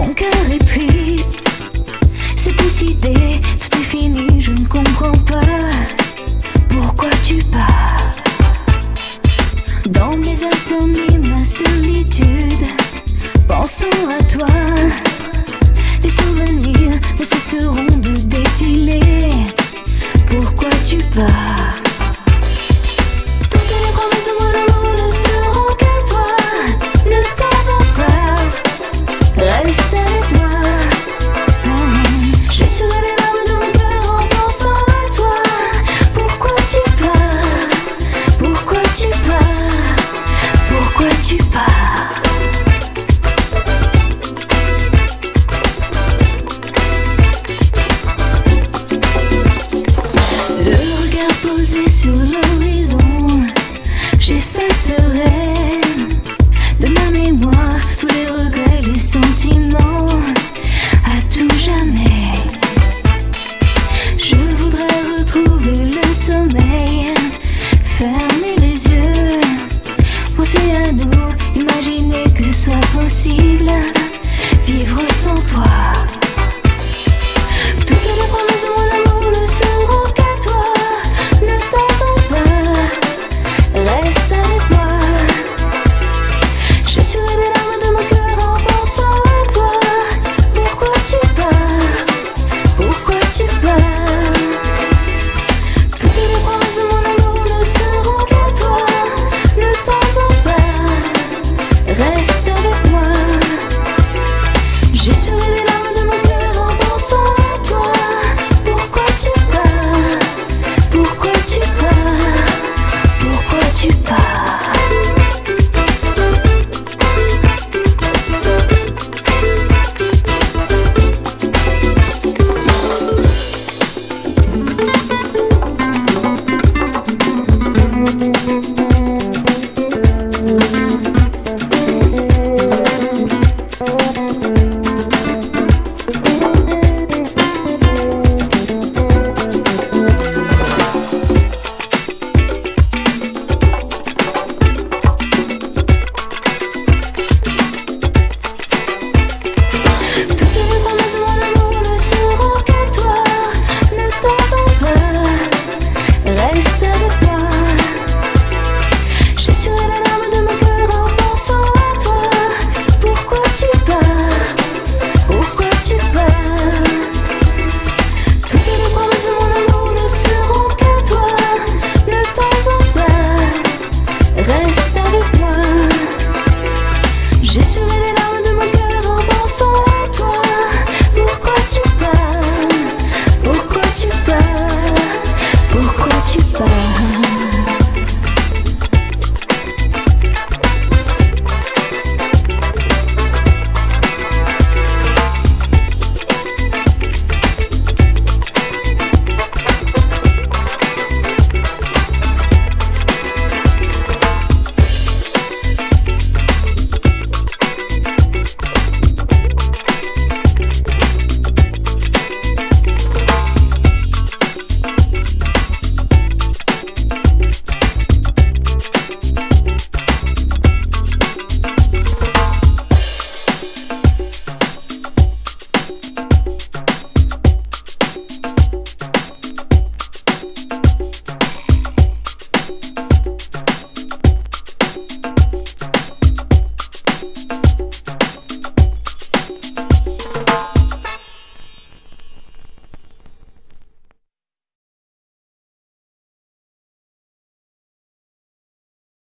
Mon cœur est triste, c'est décidé, tout est fini, je ne comprends pas pourquoi tu pars?